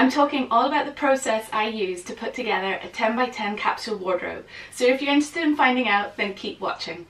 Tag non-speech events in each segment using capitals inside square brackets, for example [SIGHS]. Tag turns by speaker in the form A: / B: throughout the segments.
A: I'm talking all about the process I use to put together a 10 by 10 capsule wardrobe. So if you're interested in finding out, then keep watching.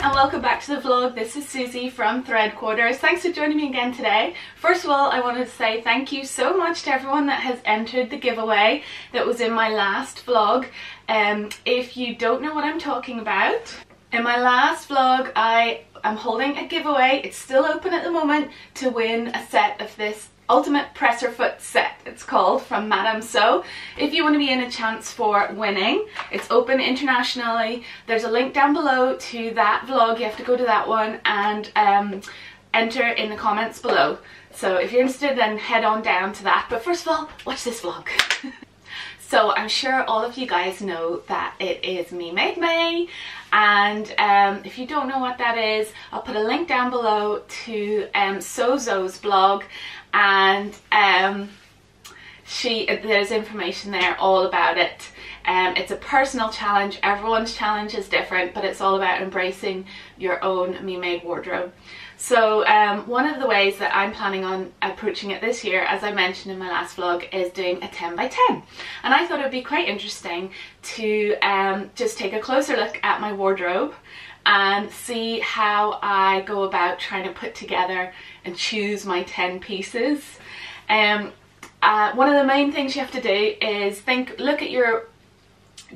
A: And welcome back to the vlog. This is Susie from Threadquarters. Thanks for joining me again today. First of all, I wanted to say thank you so much to everyone that has entered the giveaway that was in my last vlog. Um, if you don't know what I'm talking about, in my last vlog I am holding a giveaway. It's still open at the moment to win a set of this Ultimate Presser Foot set, it's called, from Madam Sew. If you want to be in a chance for winning, it's open internationally. There's a link down below to that vlog. You have to go to that one and um, enter in the comments below. So if you're interested, then head on down to that. But first of all, watch this vlog. [LAUGHS] So I'm sure all of you guys know that it is Me Made May and um, if you don't know what that is, I'll put a link down below to um, Sozo's blog and um, she there's information there all about it. Um, it's a personal challenge, everyone's challenge is different, but it's all about embracing your own Me Made wardrobe. So um, one of the ways that I'm planning on approaching it this year, as I mentioned in my last vlog, is doing a 10 by 10. And I thought it would be quite interesting to um, just take a closer look at my wardrobe and see how I go about trying to put together and choose my 10 pieces. Um, uh, one of the main things you have to do is think, look at your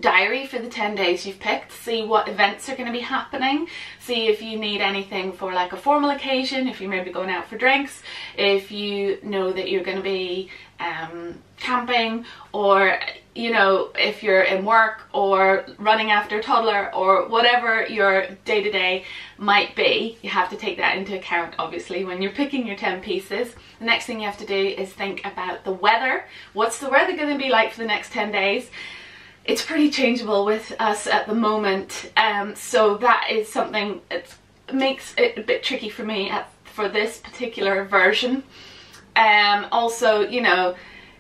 A: diary for the 10 days you've picked, see what events are going to be happening, see if you need anything for like a formal occasion, if you're maybe going out for drinks, if you know that you're going to be um, camping or you know if you're in work or running after a toddler or whatever your day-to-day -day might be you have to take that into account obviously when you're picking your 10 pieces. The next thing you have to do is think about the weather. What's the weather going to be like for the next 10 days? It's pretty changeable with us at the moment um, so that is something that makes it a bit tricky for me at, for this particular version um, also you know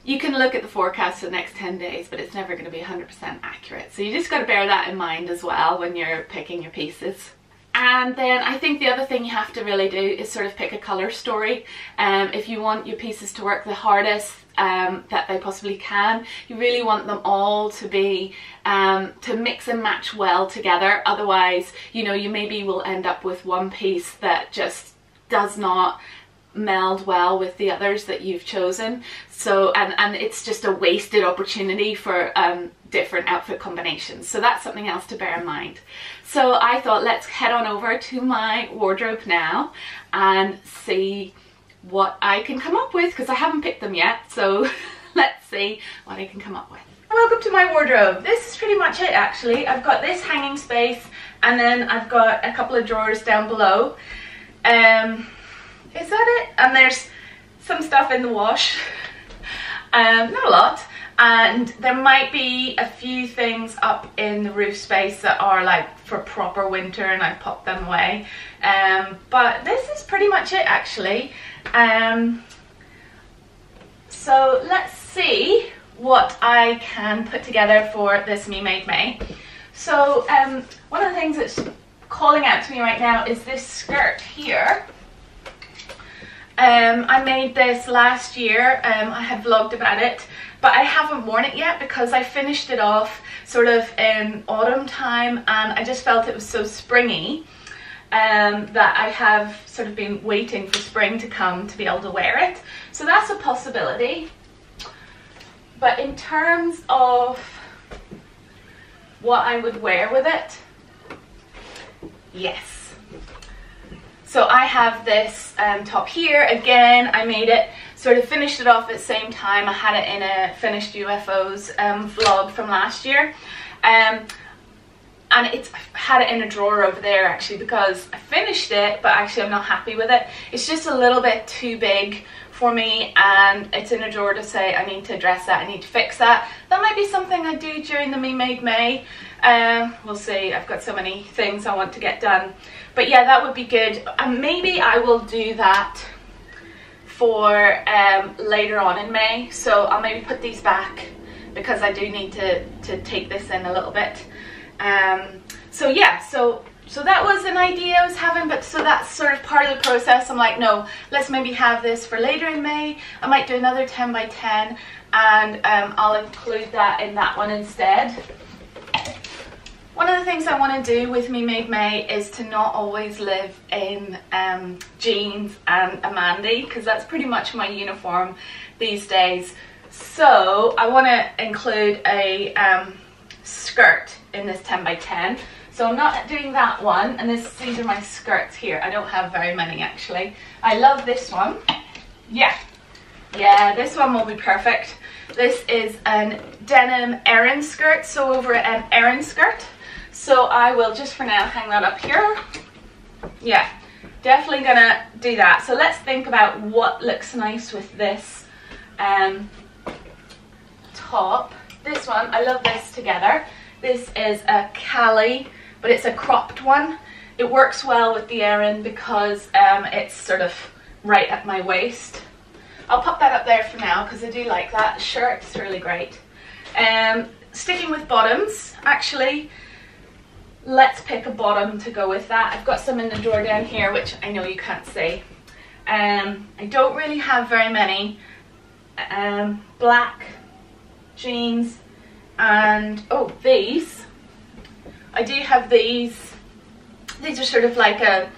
A: you can look at the forecast for the next 10 days but it's never going to be 100% accurate so you just got to bear that in mind as well when you're picking your pieces and then I think the other thing you have to really do is sort of pick a colour story. Um, if you want your pieces to work the hardest um, that they possibly can, you really want them all to be, um, to mix and match well together. Otherwise, you know, you maybe will end up with one piece that just does not meld well with the others that you've chosen. So and and it's just a wasted opportunity for um, different outfit combinations. So that's something else to bear in mind. So I thought let's head on over to my wardrobe now and see what I can come up with because I haven't picked them yet. So [LAUGHS] let's see what I can come up with. Welcome to my wardrobe. This is pretty much it actually. I've got this hanging space and then I've got a couple of drawers down below. Um is that it? And there's some stuff in the wash, [LAUGHS] um, not a lot. And there might be a few things up in the roof space that are like for proper winter and I've popped them away. Um, but this is pretty much it actually. Um, so let's see what I can put together for this Me Made May. So um, one of the things that's calling out to me right now is this skirt here. Um, I made this last year, um, I had vlogged about it, but I haven't worn it yet because I finished it off sort of in autumn time and I just felt it was so springy um, that I have sort of been waiting for spring to come to be able to wear it. So that's a possibility. But in terms of what I would wear with it, yes. So I have this um, top here. Again, I made it, sort of finished it off at the same time. I had it in a finished UFOs um, vlog from last year. Um, and it's I had it in a drawer over there actually because I finished it, but actually I'm not happy with it. It's just a little bit too big for me and it's in a drawer to say I need to address that, I need to fix that. That might be something I do during the Me Made May. Um, we'll see, I've got so many things I want to get done. But yeah, that would be good. And maybe I will do that for um, later on in May. So I'll maybe put these back because I do need to, to take this in a little bit. Um, so yeah, so so that was an idea I was having, but so that's sort of part of the process. I'm like, no, let's maybe have this for later in May. I might do another 10 by 10 and um, I'll include that in that one instead. One of the things I want to do with Me Made May is to not always live in um, jeans and a Mandy because that's pretty much my uniform these days. So I want to include a um, skirt in this 10 by 10. So I'm not doing that one and this, these are my skirts here. I don't have very many actually. I love this one. Yeah, yeah, this one will be perfect. This is an denim Erin skirt, so over an Erin skirt. So I will just for now hang that up here. Yeah, definitely gonna do that. So let's think about what looks nice with this um, top. This one, I love this together. This is a Cali, but it's a cropped one. It works well with the Erin because um, it's sort of right at my waist. I'll pop that up there for now because I do like that shirt. It's really great. Um, sticking with bottoms, actually, let's pick a bottom to go with that. I've got some in the drawer down here, which I know you can't see. Um, I don't really have very many. Um, black jeans and, oh, these. I do have these. These are sort of like a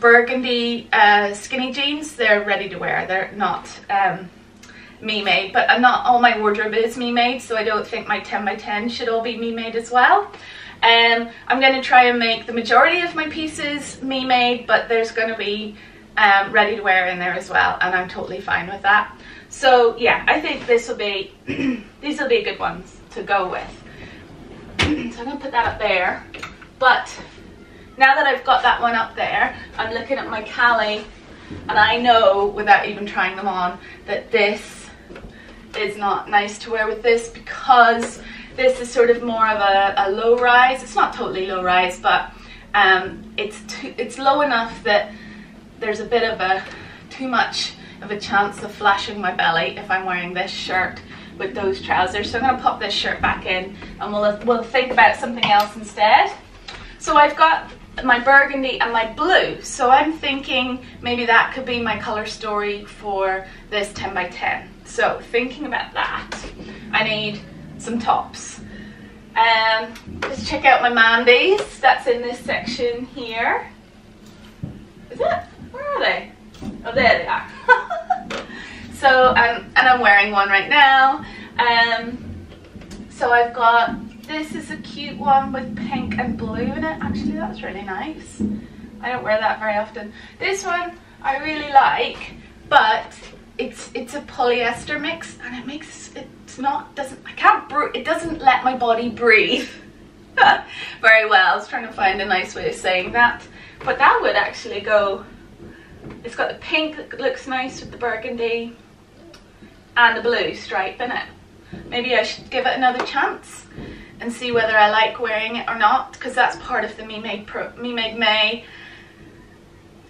A: burgundy uh, skinny jeans. They're ready to wear. They're not um, me made, but I'm not all my wardrobe is me made, so I don't think my 10 by 10 should all be me made as well. Um, I'm going to try and make the majority of my pieces me made, but there's going to be um, ready to wear in there as well, and I'm totally fine with that. So yeah, I think this will be, [CLEARS THROAT] these will be good ones to go with. [CLEARS THROAT] so I'm going to put that up there, but now that I've got that one up there, I'm looking at my Cali and I know without even trying them on that this is not nice to wear with this because this is sort of more of a, a low rise. It's not totally low rise, but um, it's too, it's low enough that there's a bit of a too much of a chance of flashing my belly if I'm wearing this shirt with those trousers. So I'm going to pop this shirt back in and we'll, we'll think about something else instead. So I've got my burgundy and my blue. So I'm thinking maybe that could be my color story for this 10 by 10. So thinking about that, I need some tops. Um, let's check out my Mandy's. That's in this section here. Is it? Where are they? Oh, there they are. [LAUGHS] so, um, and I'm wearing one right now. Um, so I've got this is a cute one with pink and blue in it. Actually, that's really nice. I don't wear that very often. This one I really like, but it's it's a polyester mix and it makes not doesn't I can't it doesn't let my body breathe [LAUGHS] very well. I was trying to find a nice way of saying that, but that would actually go. It's got the pink that looks nice with the burgundy and the blue stripe in it. Maybe I should give it another chance and see whether I like wearing it or not because that's part of the Me Made, Pro, Me Made May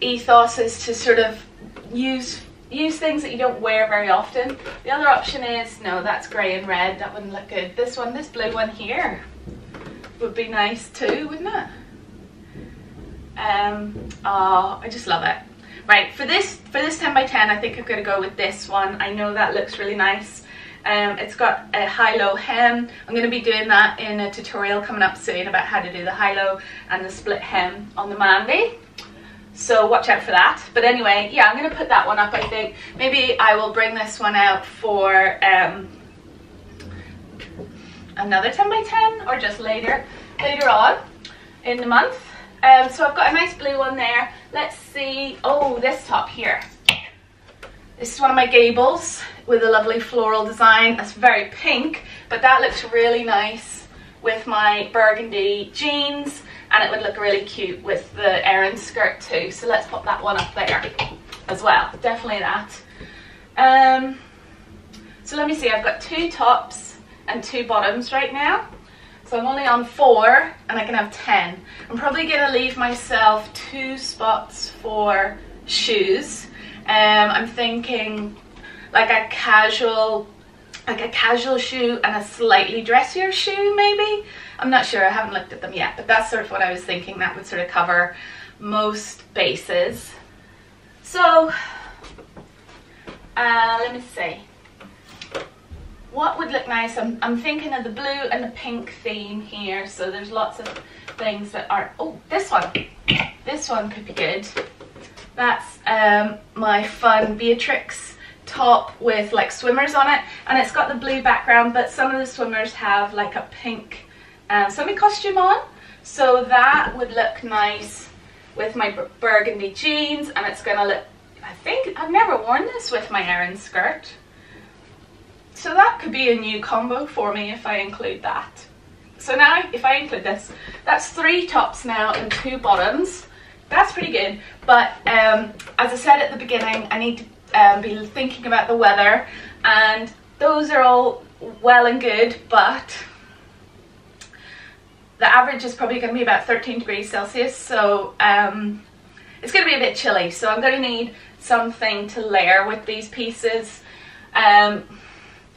A: ethos is to sort of use use things that you don't wear very often. The other option is, no, that's grey and red, that wouldn't look good. This one, this blue one here would be nice too, wouldn't it? Um, oh, I just love it. Right, for this, for this 10 by 10, I think I'm going to go with this one. I know that looks really nice. Um, it's got a high-low hem. I'm going to be doing that in a tutorial coming up soon about how to do the high-low and the split hem on the Mandy. So watch out for that. But anyway, yeah, I'm going to put that one up, I think. Maybe I will bring this one out for um, another 10 by 10 or just later, later on in the month. Um, so I've got a nice blue one there. Let's see. Oh, this top here. This is one of my gables with a lovely floral design. That's very pink, but that looks really nice with my burgundy jeans and it would look really cute with the Erin skirt too. So let's pop that one up there as well. Definitely that. Um, so let me see, I've got two tops and two bottoms right now. So I'm only on four and I can have 10. I'm probably gonna leave myself two spots for shoes um, I'm thinking like a casual, like a casual shoe and a slightly dressier shoe maybe. I'm not sure, I haven't looked at them yet, but that's sort of what I was thinking. That would sort of cover most bases. So, uh, let me see. What would look nice? I'm, I'm thinking of the blue and the pink theme here. So there's lots of things that are, oh, this one. This one could be good. That's um, my fun Beatrix top with like swimmers on it and it's got the blue background but some of the swimmers have like a pink um, swimming costume on. So that would look nice with my burgundy jeans and it's gonna look I think I've never worn this with my Erin skirt. So that could be a new combo for me if I include that. So now if I include this that's three tops now and two bottoms. That's pretty good. But um, as I said at the beginning I need to um, be thinking about the weather and those are all well and good but the average is probably going to be about 13 degrees Celsius so um, it's going to be a bit chilly so I'm going to need something to layer with these pieces um,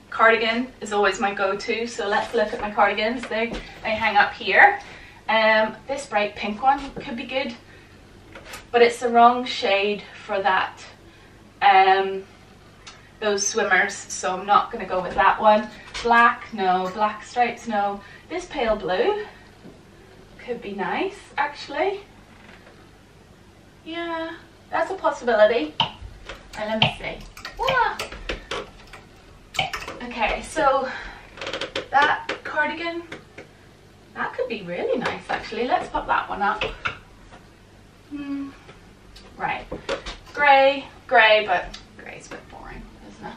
A: cardigan is always my go-to so let's look at my cardigans they, they hang up here um, this bright pink one could be good but it's the wrong shade for that um, those swimmers, so I'm not going to go with that one. Black, no. Black stripes, no. This pale blue could be nice, actually. Yeah, that's a possibility. And let me see. Okay, so that cardigan, that could be really nice, actually. Let's pop that one up. Hmm. Right. Grey, grey, but grey's a bit boring, isn't it?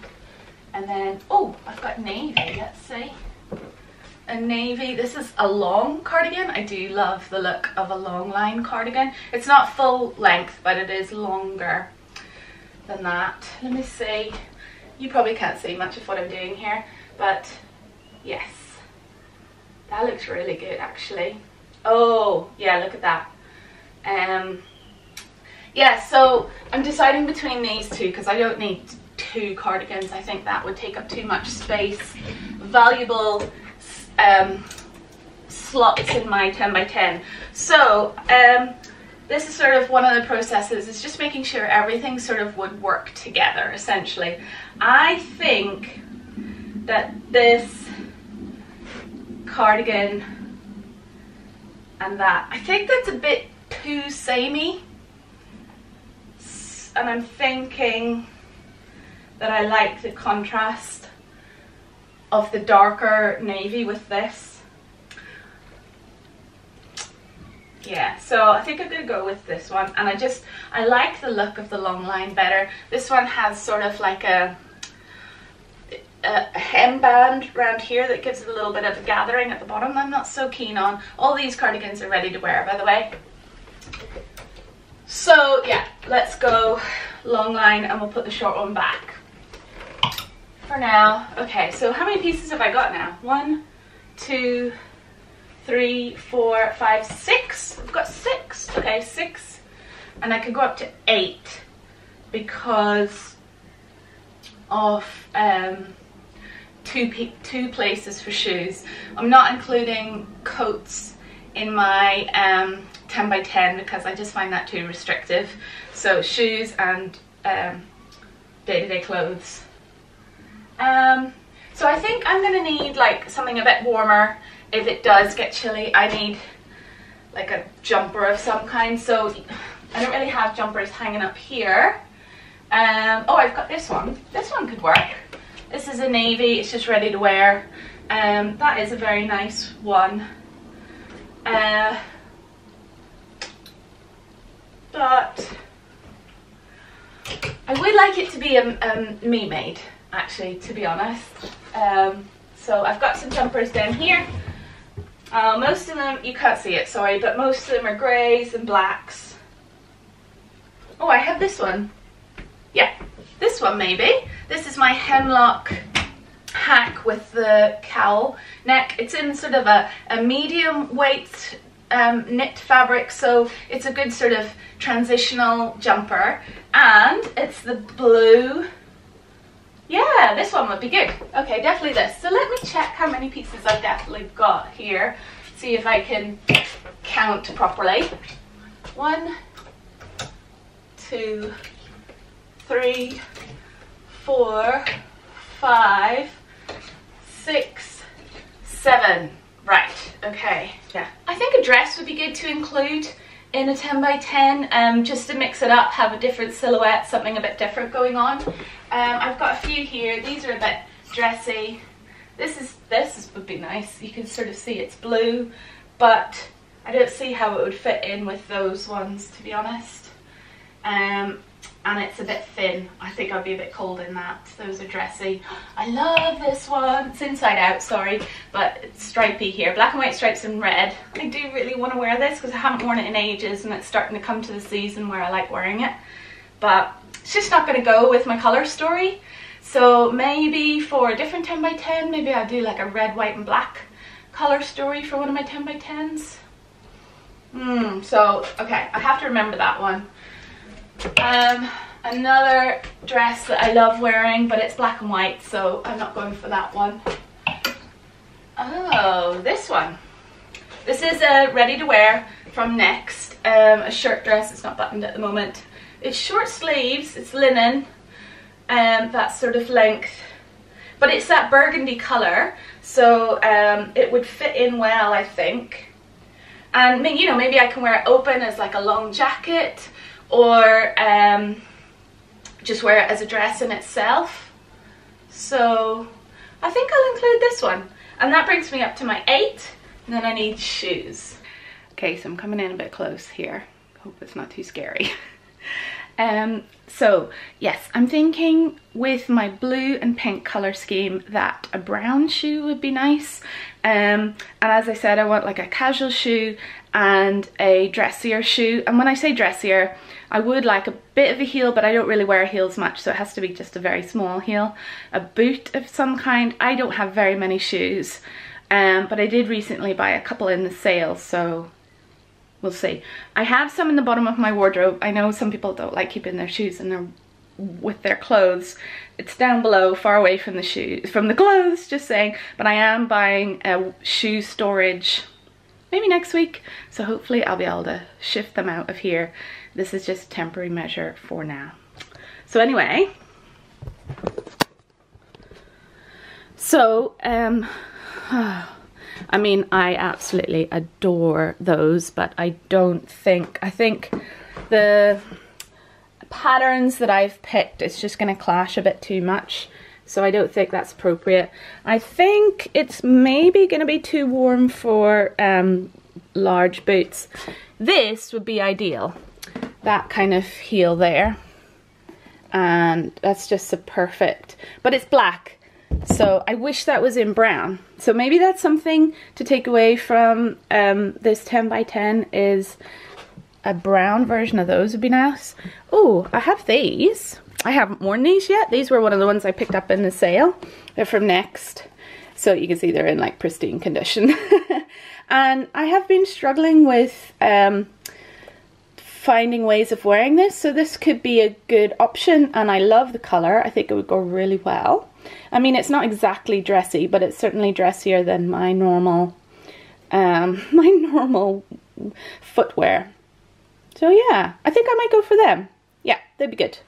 A: And then, oh, I've got navy, let's see. A navy, this is a long cardigan. I do love the look of a long line cardigan. It's not full length, but it is longer than that. Let me see. You probably can't see much of what I'm doing here, but yes. That looks really good, actually. Oh, yeah, look at that. Um, yeah, so I'm deciding between these two because I don't need two cardigans. I think that would take up too much space. Valuable um, slots in my 10 by 10. So um, this is sort of one of the processes. It's just making sure everything sort of would work together, essentially. I think that this cardigan and that, I think that's a bit too samey and I'm thinking that I like the contrast of the darker navy with this. Yeah, so I think I'm going to go with this one. And I just, I like the look of the long line better. This one has sort of like a, a hemband around here that gives it a little bit of a gathering at the bottom I'm not so keen on. All these cardigans are ready to wear, by the way. So yeah, let's go long line and we'll put the short one back. For now, okay, so how many pieces have I got now? One, two, three, four, five, six. I've got six, okay, six. And I could go up to eight because of um, two, two places for shoes. I'm not including coats in my um, 10 by 10 because I just find that too restrictive. So shoes and um, day-to-day -day clothes. Um, so I think I'm to need like something a bit warmer if it does get chilly. I need like a jumper of some kind. So I don't really have jumpers hanging up here. Um, oh, I've got this one. This one could work. This is a navy. It's just ready to wear. Um, that is a very nice one. Uh, but I would like it to be a, um, me made actually to be honest. Um, so I've got some jumpers down here. Uh, most of them you can't see it sorry but most of them are greys and blacks. Oh I have this one. Yeah this one maybe. This is my hemlock hack with the cowl neck. It's in sort of a, a medium weight um, knit fabric so it's a good sort of transitional jumper. And it's the blue yeah this one would be good okay definitely this so let me check how many pieces I've definitely got here see if I can count properly. One, two, three, four, five, six, seven. Right, okay, yeah. I think a dress would be good to include in a 10 by 10 um, just to mix it up, have a different silhouette, something a bit different going on. Um, I've got a few here. These are a bit dressy. This is this is, would be nice. You can sort of see it's blue, but I don't see how it would fit in with those ones, to be honest. Um, and it's a bit thin. I think I'd be a bit cold in that. Those are dressy. [GASPS] I love this one. It's inside out, sorry, but it's stripy here. Black and white stripes and red. I do really want to wear this because I haven't worn it in ages and it's starting to come to the season where I like wearing it. But it's just not going to go with my colour story. So maybe for a different 10 by 10, maybe I'll do like a red, white and black colour story for one of my 10 by 10s. Hmm, so, okay, I have to remember that one. Um, another dress that I love wearing, but it's black and white, so I'm not going for that one. Oh, this one. This is a ready to wear from Next, um, a shirt dress. It's not buttoned at the moment. It's short sleeves, it's linen, um, that sort of length. But it's that burgundy colour, so um, it would fit in well, I think. And, you know, maybe I can wear it open as like a long jacket or um, just wear it as a dress in itself. So I think I'll include this one. And that brings me up to my eight. And then I need shoes. Okay, so I'm coming in a bit close here. Hope it's not too scary. [LAUGHS] Um, so yes, I'm thinking with my blue and pink color scheme that a brown shoe would be nice. Um, and as I said, I want like a casual shoe and a dressier shoe. And when I say dressier, I would like a bit of a heel, but I don't really wear heels much, so it has to be just a very small heel. A boot of some kind. I don't have very many shoes, um, but I did recently buy a couple in the sale, so we'll see. I have some in the bottom of my wardrobe. I know some people don't like keeping their shoes in their with their clothes. It's down below, far away from the shoes, from the clothes, just saying. But I am buying a shoe storage maybe next week. So hopefully I'll be able to shift them out of here. This is just temporary measure for now. So anyway, so um, [SIGHS] I mean, I absolutely adore those, but I don't think, I think the patterns that I've picked, it's just going to clash a bit too much. So I don't think that's appropriate. I think it's maybe going to be too warm for um, large boots. This would be ideal. That kind of heel there. And that's just a perfect, but it's black. So I wish that was in brown. So maybe that's something to take away from um, this 10 by 10 is a brown version of those would be nice. Oh, I have these. I haven't worn these yet. These were one of the ones I picked up in the sale. They're from Next. So you can see they're in like pristine condition. [LAUGHS] and I have been struggling with um, finding ways of wearing this. So this could be a good option and I love the colour. I think it would go really well. I mean, it's not exactly dressy, but it's certainly dressier than my normal, um, [LAUGHS] my normal footwear. So yeah, I think I might go for them. Yeah, they'd be good.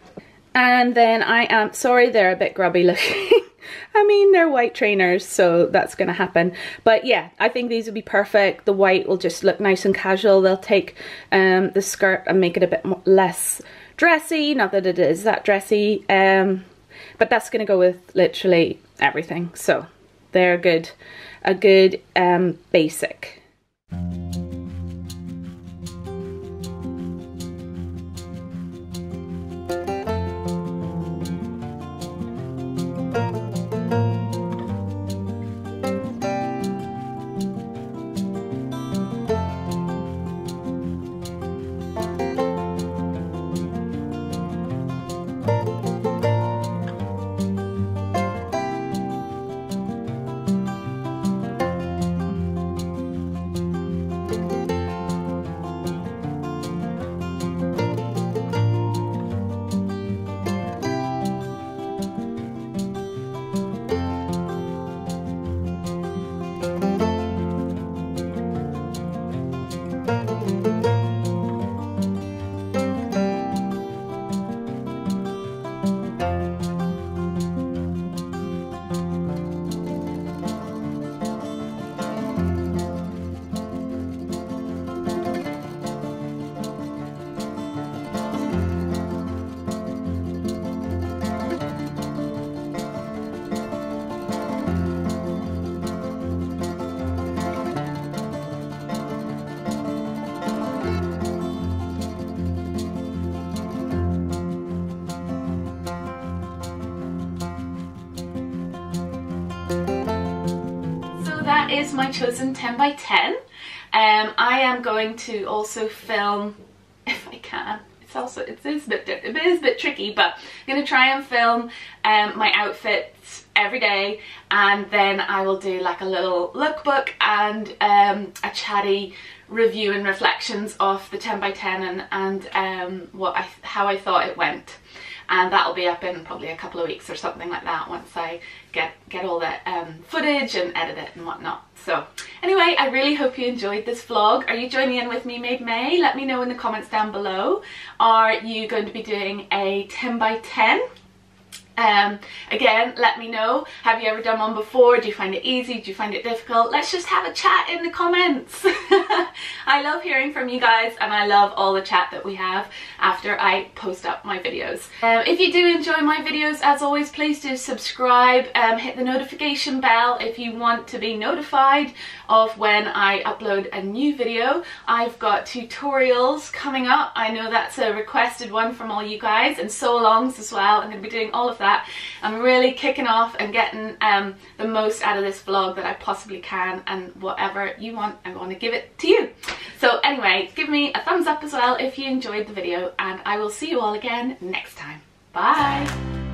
A: And then I am, sorry they're a bit grubby looking. [LAUGHS] I mean, they're white trainers, so that's going to happen. But yeah, I think these would be perfect. The white will just look nice and casual. They'll take um, the skirt and make it a bit less dressy. Not that it is that dressy. Um, but that's going to go with literally everything. So they're good, a good um, basic. My chosen 10 by 10. Um, I am going to also film, [LAUGHS] if I can, it's also, it is a bit, it is a bit tricky, but I'm going to try and film um, my outfits every day and then I will do like a little lookbook and um, a chatty review and reflections of the 10 by 10 and, and um, what I, how I thought it went and that'll be up in probably a couple of weeks or something like that once I get get all the um, footage and edit it and whatnot. So anyway, I really hope you enjoyed this vlog. Are you joining in with me Made May? Let me know in the comments down below. Are you going to be doing a 10 by 10 um, again, let me know. Have you ever done one before? Do you find it easy? Do you find it difficult? Let's just have a chat in the comments. [LAUGHS] I love hearing from you guys and I love all the chat that we have after I post up my videos. Um, if you do enjoy my videos, as always, please do subscribe, um, hit the notification bell if you want to be notified of when I upload a new video. I've got tutorials coming up. I know that's a requested one from all you guys and so as well. I'm going to be doing all of that that. I'm really kicking off and getting um, the most out of this vlog that I possibly can and whatever you want, I want to give it to you. So anyway, give me a thumbs up as well if you enjoyed the video and I will see you all again next time. Bye!